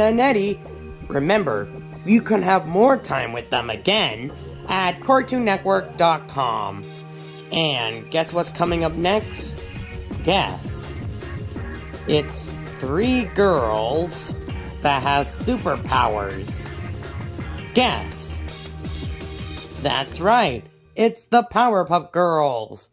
and Remember, you can have more time with them again at CartoonNetwork.com. And guess what's coming up next? Guess. It's three girls that has superpowers. Guess. That's right. It's the Powerpuff Girls.